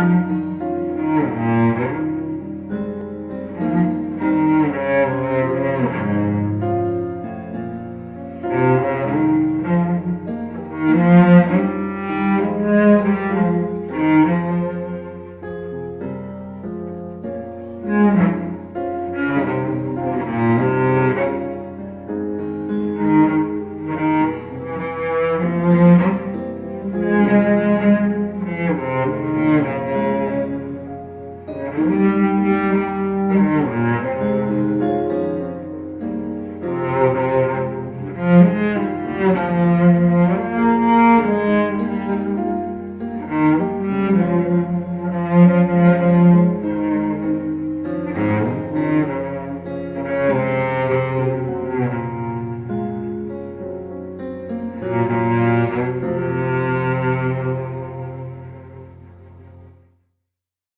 Mm-hmm. Música